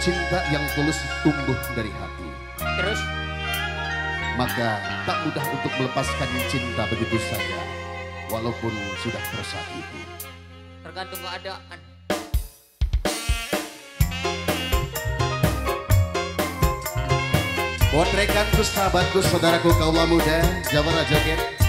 cinta yang tulus tumbuh dari hati. Terus Maka tak mudah untuk melepaskan cinta begitu saja, walaupun sudah tersakiti. tergantung keadaan. Buat rekanku, sahabatku, saudaraku, kaulah muda, Jawara Joget. Keluarga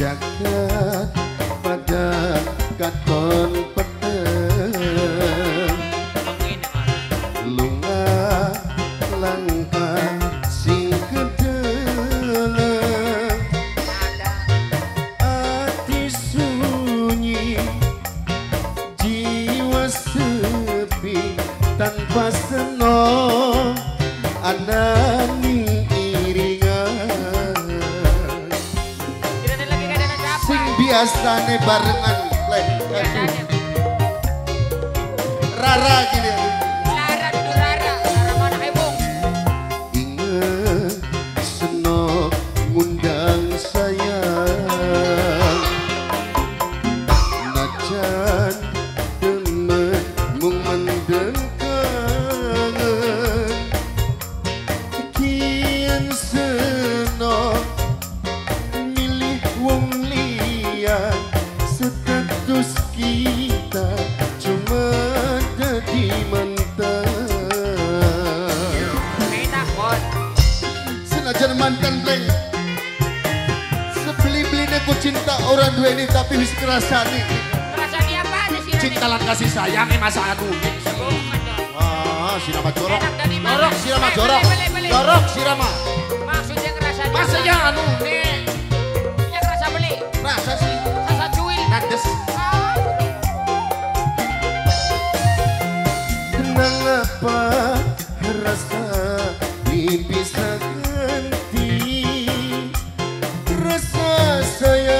Jagat pada katon peteng. Lunga langkah sing. Hati sunyi Jiwa sepi Tanpa senang Anani biasane barengan Biasanya. Rara gini ini tapi wis kerasani Perasaan dia apa ada sih? Cinta lan kasih sayang eh masa anu. Ah, sirama jorok? Jorok sirama Eh, jorok. Jorok sirama Maksudnya ngerasa dia Masa apa? ya anu nih. Dia ngerasa beli. Rasa sih Rasa cuil. Nades Ah, Kenang apa rasa bisa ganti Rasa sayang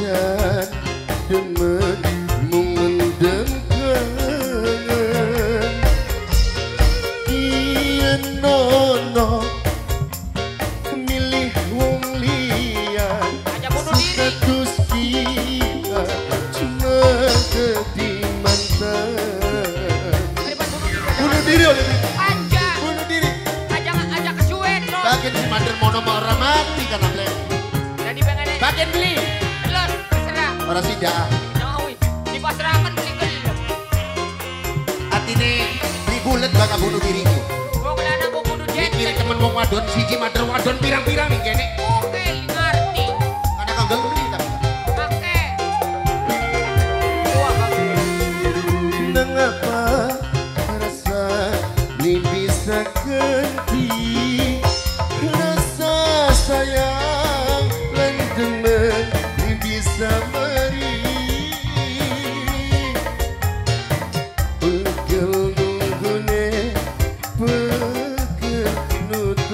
Najan demen mengundang kangen Iya nono milih wong liyan. Status kita cuma jadi mantan Daripada bunuh diri. Bunuh diri oleh Aja. Bunuh diri Aja aja kesuwen lo. Bagian si mandir mono mau mati kan serah. Orang sida Nawi. Dipasrahkan beli gelap. Hati ini beli bulet bakal bunuh diriku Wong lanang kok bunuh Mikir jensen. temen wong wadon siji mader wadon pirang-pirang nih kene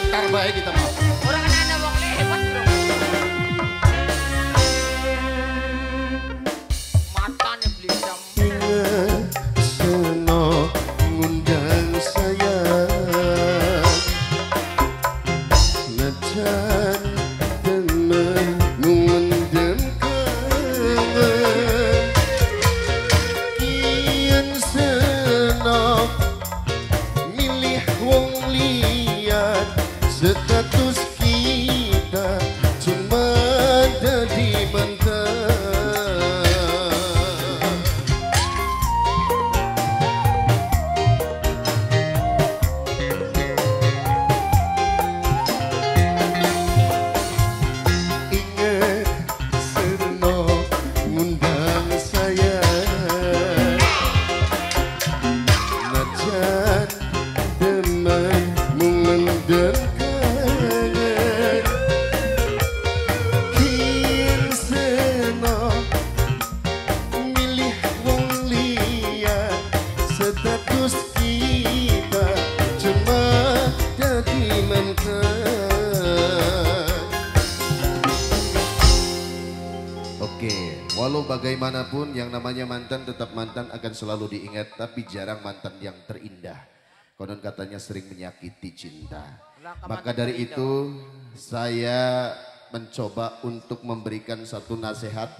getar baik kita mau. Orang ada wong lewat bro. Matane beli Seno ngundang saya. Nacan temen ngundang kangen Kian seno milih wong liya sit at the bagaimanapun yang namanya mantan tetap mantan akan selalu diingat, tapi jarang mantan yang terindah. Konon katanya sering menyakiti cinta. Maka dari itu saya mencoba untuk memberikan satu nasihat